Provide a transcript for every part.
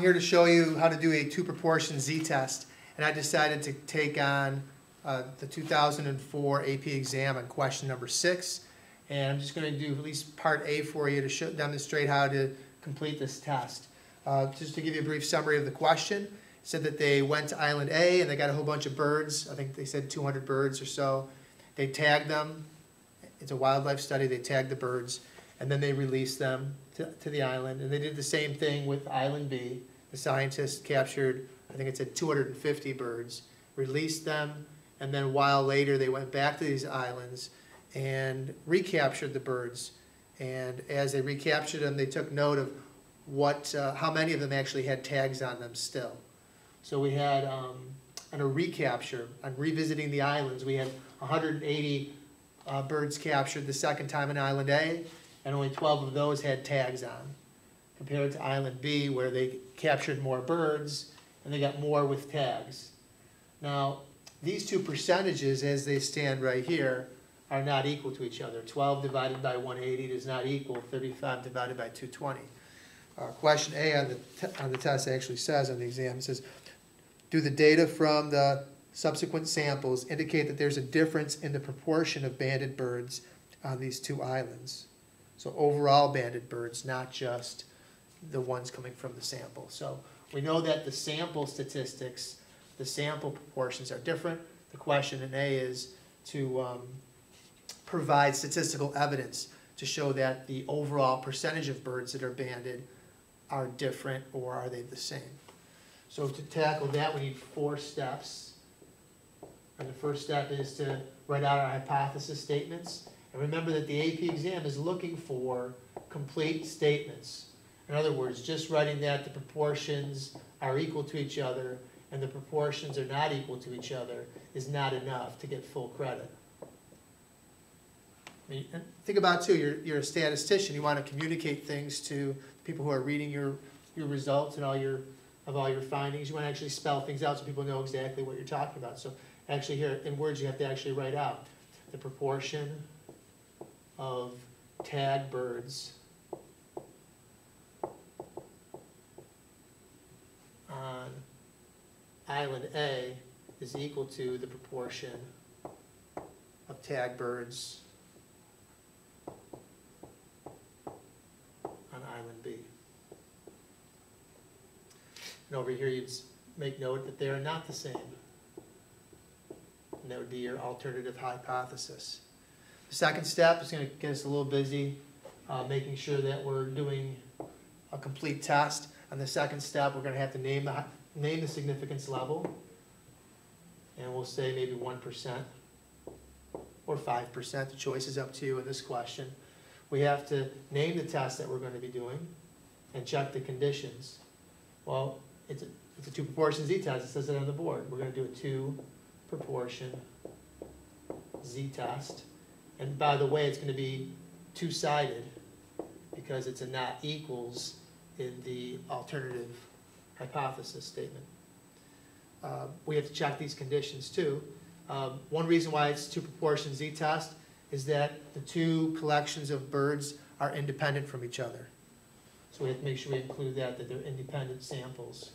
here to show you how to do a two proportion z-test, and I decided to take on uh, the 2004 AP exam on question number six. And I'm just going to do at least part A for you to show, demonstrate how to complete this test. Uh, Just to give you a brief summary of the question, said that they went to Island A and they got a whole bunch of birds. I think they said 200 birds or so. They tagged them. It's a wildlife study. They tagged the birds and then they released them to, to the island. And they did the same thing with Island B. The scientists captured, I think it said 250 birds, released them, and then a while later they went back to these islands and recaptured the birds. And as they recaptured them, they took note of what, uh, how many of them actually had tags on them still. So we had, um, on a recapture, on revisiting the islands, we had 180 uh, birds captured the second time in Island A, and only 12 of those had tags on, compared to Island B, where they captured more birds, and they got more with tags. Now, these two percentages, as they stand right here, are not equal to each other. 12 divided by 180 does not equal 35 divided by 220. Uh, Question A on the, on the test actually says on the exam, it says, do the data from the subsequent samples indicate that there's a difference in the proportion of banded birds on these two islands? So overall banded birds, not just the ones coming from the sample. So we know that the sample statistics, the sample proportions are different. The question in A is to um, provide statistical evidence to show that the overall percentage of birds that are banded are different or are they the same. So to tackle that, we need four steps. And the first step is to write out our hypothesis statements. And remember that the AP exam is looking for complete statements. In other words, just writing that the proportions are equal to each other and the proportions are not equal to each other is not enough to get full credit. I mean, think about too, you're, you're a statistician, you want to communicate things to people who are reading your, your results and all your, of all your findings. You want to actually spell things out so people know exactly what you're talking about. So actually here, in words, you have to actually write out the proportion of tag birds on island A is equal to the proportion of tag birds on island B. And over here, you'd make note that they are not the same. And that would be your alternative hypothesis. Second step is gonna get us a little busy, uh, making sure that we're doing a complete test. On the second step, we're gonna have to name the, name the significance level. And we'll say maybe one percent or five percent, the choice is up to you in this question. We have to name the test that we're gonna be doing and check the conditions. Well, it's a, it's a two proportion z-test, it says it on the board. We're gonna do a two proportion z-test. And by the way, it's gonna be two-sided because it's a not equals in the alternative hypothesis statement. Uh, We have to check these conditions too. Um, One reason why it's two proportion z-test is that the two collections of birds are independent from each other. So we have to make sure we include that, that they're independent samples.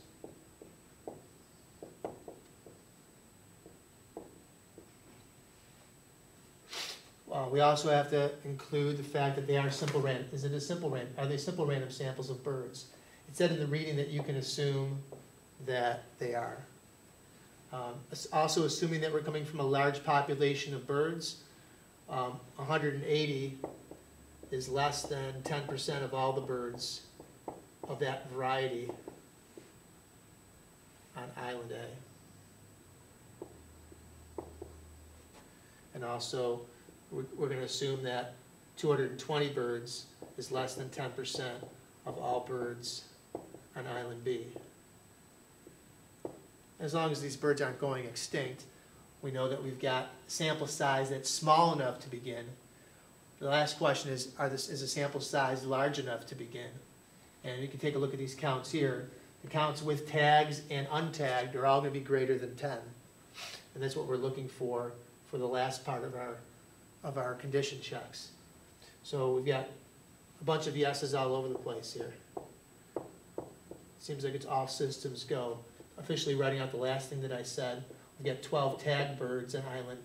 We also have to include the fact that they are simple random, is it a simple random, are they simple random samples of birds? It said in the reading that you can assume that they are. Um, Also assuming that we're coming from a large population of birds, um, hundred and eighty is less than ten percent of all the birds of that variety on Island A. And also, we're, we're gonna assume that two hundred and twenty birds is less than ten percent of all birds on Island B. As long as these birds aren't going extinct, we know that we've got sample size that's small enough to begin. The last question is, this, is the sample size large enough to begin? And you can take a look at these counts here. The counts with tags and untagged are all gonna be greater than ten. And that's what we're looking for, for the last part of our, of our condition checks. So we've got a bunch of yeses all over the place here. seems like it's all systems go. Officially writing out the last thing that I said, we've got twelve tagged birds in Island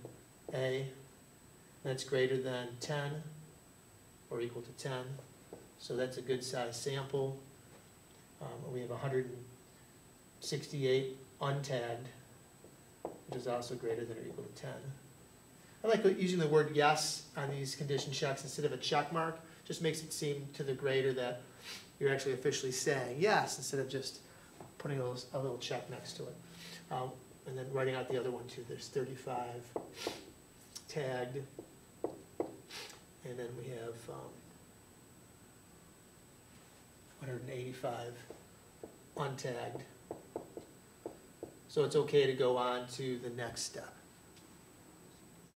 A. That's greater than ten, or equal to ten, so that's a good size sample. Um, we have hundred and sixty-eight untagged, which is also greater than or equal to ten. I like using the word yes on these condition checks instead of a check mark, just makes it seem to the grader that you're actually officially saying yes, instead of just putting a little, a little check next to it. Um, and then writing out the other one too, there's thirty-five tagged. And then we have, um, hundred and eighty-five untagged. So it's okay to go on to the next step.